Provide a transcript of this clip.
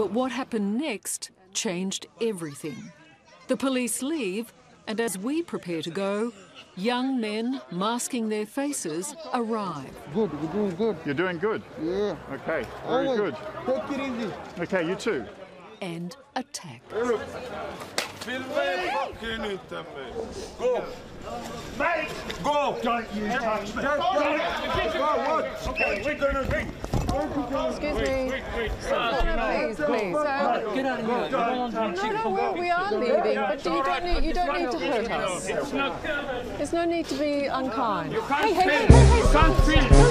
But what happened next changed everything. The police leave, and as we prepare to go, young men masking their faces arrive. Good, you're doing good. You're doing good. Yeah. Okay, very Always good. Take it easy. Okay, you too. And attack. Go. Mate. Go. Don't you touch me. Okay, we're gonna do. Excuse me. No, no, please, please. Uh, Get out of here. You don't want no, no, we're, we are leaving, but you don't need you don't need to hurt us. There's no need to be unkind. You can't Hey, hey, hey, film. hey, hey,